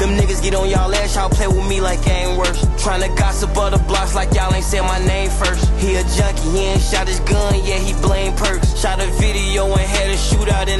Them niggas get on y'all ass, y'all play with me like I ain't worse. Tryna gossip other blocks like y'all ain't said my name first. He a junkie, he ain't shot his gun, yeah, he blame perks. Shot a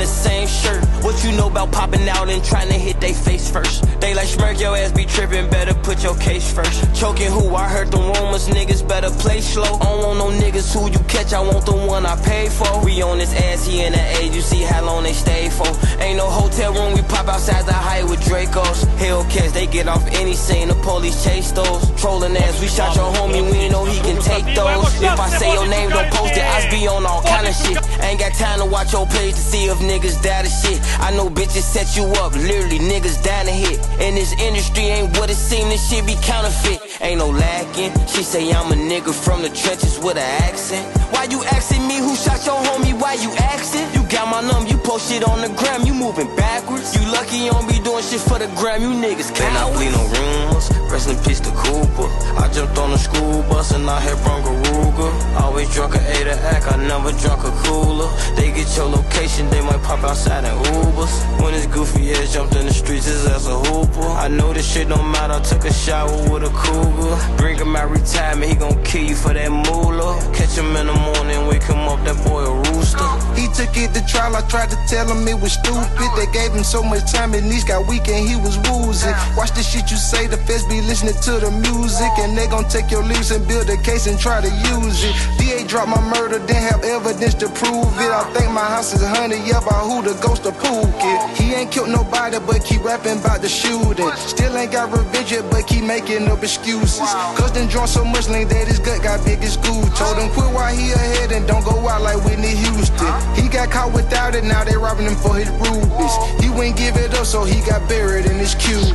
the same shirt. What you know about popping out and trying to hit they face first? They like smirk your ass be tripping, better put your case first. Choking who? I heard the rumors, niggas better play slow. I don't want no niggas who you catch, I want the one I paid for. We on this ass, he in the age, you see how long they stay for. Ain't no hotel room, we pop outside the height with Dracos. Hellcats, they get off any scene, the police chase those. Trolling ass, we shot your homie, we know he can take those. If I say your name, don't post be on all kind of shit. Ain't got time to watch your page to see if niggas die to shit. I know bitches set you up, literally niggas down to hit. And this industry ain't what it seem, this shit be counterfeit. Ain't no lacking. She say I'm a nigga from the trenches with an accent. Why you asking me who shot your homie? Why you asking? You got my number, you post shit on the gram, you moving backwards. You lucky you don't be doing shit for the gram, you niggas can't. I bleed no rumors, rest in peace to Cooper. I jumped on the school bus and I hit from Garuga. Always drunk a A to act, I never drunk a cooler. They get your location, they might pop outside in Ubers. When this goofy ass jumped in the streets, ass a hooper. I know this shit don't matter, I took a shower with a cougar. Him out retirement, he gon' kill you for that moolah. Catch him in the morning, wake him up, that boy a rooster. He took it to trial, I tried to tell him it was stupid. They gave him so much time, and knees got weak and he was woozy. Watch the shit you say, the feds be listening to the music. And they gon' take your lyrics and build a case and try to use it. DA dropped my murder, didn't have evidence to prove it. I think my house is haunted, yeah, by who the ghost of Pookie. He ain't killed nobody, but keep rapping about the shooting. Still ain't got revenge yet, but keep making up excuses. Cause then drunk so much lean that his gut got big as school. Told him quit while he ahead and don't go out like Whitney Houston. He got caught without it, now they robbing him for his rubies. He wouldn't give it up, so he got buried in his Cuban.